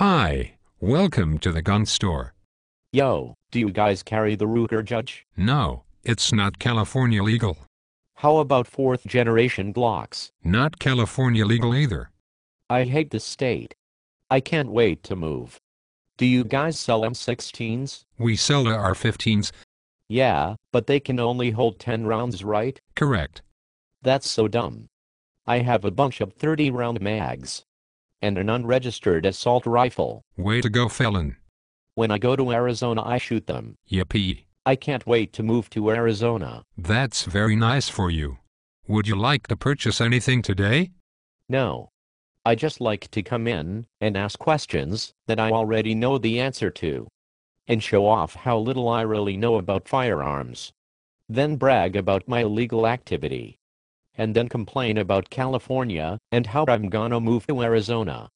Hi, welcome to the gun store. Yo, do you guys carry the Ruger Judge? No, it's not California legal. How about fourth generation Glocks? Not California legal either. I hate this state. I can't wait to move. Do you guys sell M16s? We sell the AR-15s. Yeah, but they can only hold 10 rounds, right? Correct. That's so dumb. I have a bunch of 30 round mags. And an unregistered assault rifle. Way to go, felon. When I go to Arizona, I shoot them. Yippee. I can't wait to move to Arizona. That's very nice for you. Would you like to purchase anything today? No. I just like to come in and ask questions that I already know the answer to. And show off how little I really know about firearms. Then brag about my illegal activity. And then complain about California and how I'm gonna move to Arizona.